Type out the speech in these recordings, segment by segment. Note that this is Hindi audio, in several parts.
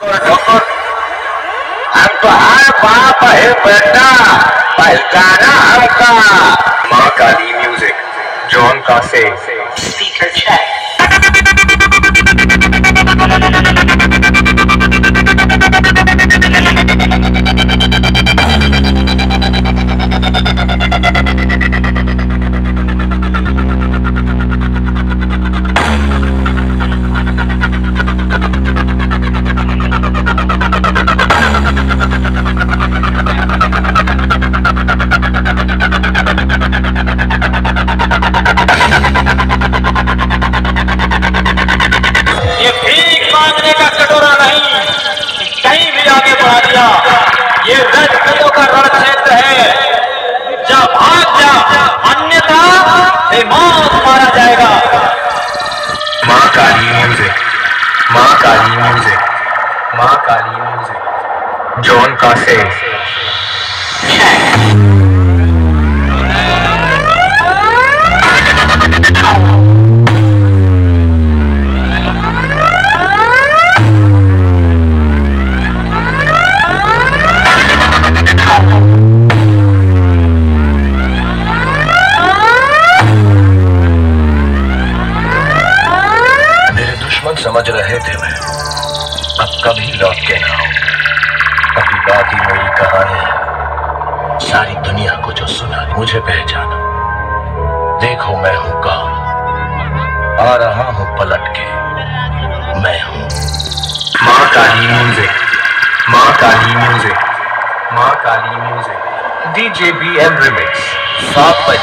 हम तो हर बाप है बेटा पहचाना हमका। माँ काली म्यूज़िक जॉन कासे Speaker ये भीख मांगने का कटोरा नहीं कहीं भी आगे बढ़ा दिया। ये कदों का रण क्षेत्र है। जा भाग जा। अन्यथा ये मौत मारा जाएगा। माँ Kali music Maa Kali music Maa Kali music जॉन कासे मेरे थे मैं अब कभी लौट के ना आओ। अभी बाकी मेरी कहानी सारी दुनिया को जो सुना, मुझे पहचाना। देखो मैं हूँ कौन। आ रहा हूँ पलट के। मैं हूँ। माँ Kali music. Maa Kali music. Maa Kali music. DJ B M remix सात बज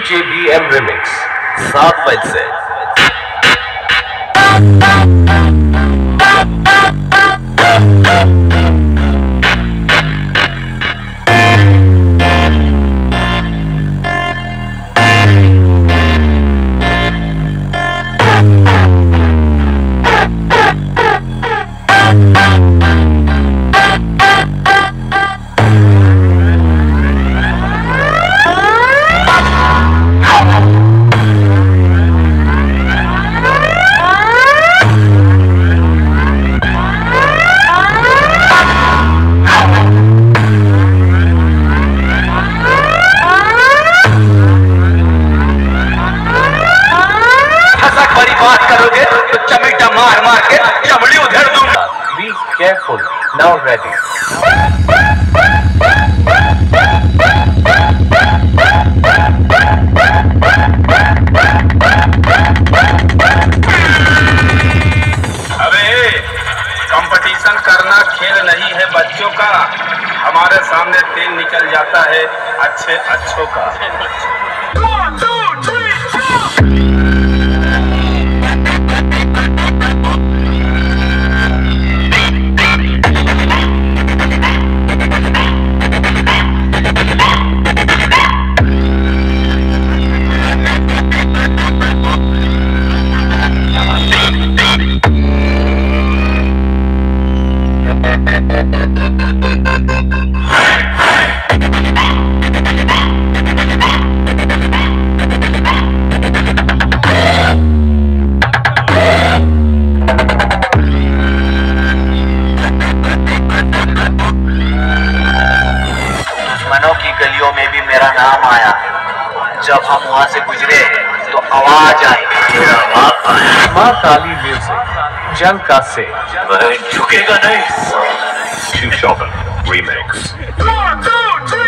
डीजे बी एम रिमिक्स सात बज से। हंसक भरी बात करोगे तो चमेटा मार मार के चमड़ी उधेड़ दूँगा। बी केयरफुल नाउ रेडी अबे कंपटीशन करना खेल नहीं है बच्चों का। हमारे सामने तेल निकल जाता है अच्छे अच्छों का। गलियों में भी मेरा नाम आया। जब हम वहाँ से गुजरे तो आवाज़ आई। माँ काली कासे वह झुकेगा नहीं। Q Shopping Remix One, two, three.